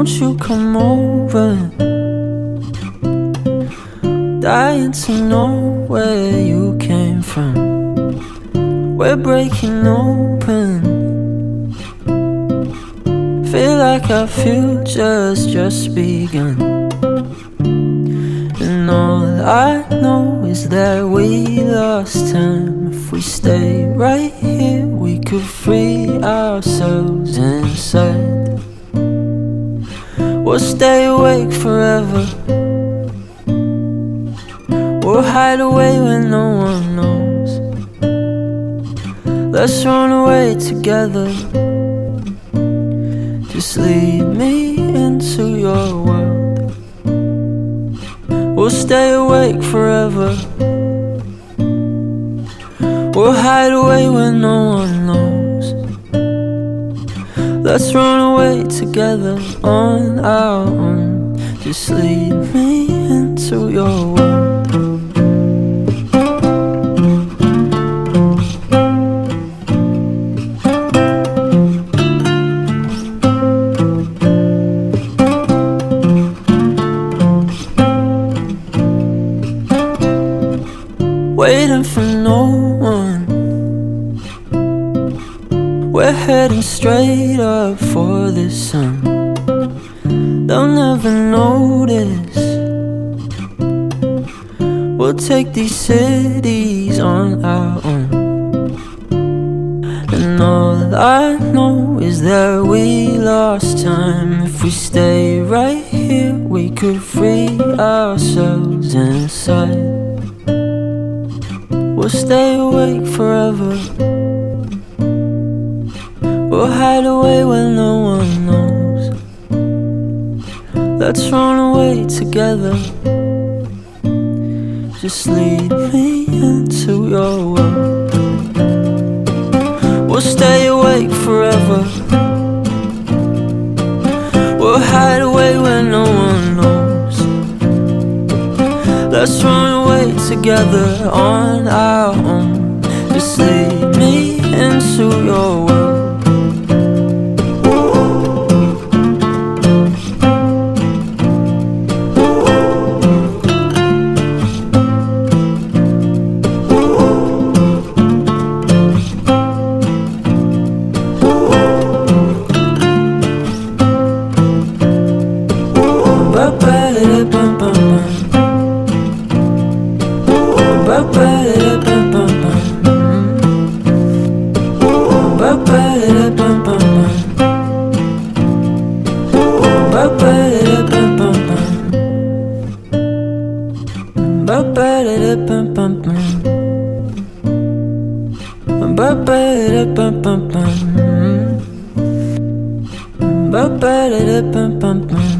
Won't you come over? Dying to know where you came from. We're breaking open. Feel like our future's just begun. And all I know is that we lost time. If we stay right here, we could free ourselves inside. We'll stay awake forever. We'll hide away when no one knows. Let's run away together. Just lead me into your world. We'll stay awake forever. We'll hide away when no one knows. Let's run away together on our own. Just lead me into your world. waiting for We're heading straight up for the sun. They'll never notice. We'll take these cities on our own. And all I know is that we lost time. If we stay right here, we could free ourselves inside. We'll stay awake forever. We'll hide away when no one knows. Let's run away together. Just lead me into your world. We'll stay awake forever. We'll hide away when no one knows. Let's run away together on our own. Just lead me into your world. Ba-ba-da-da-bum-bum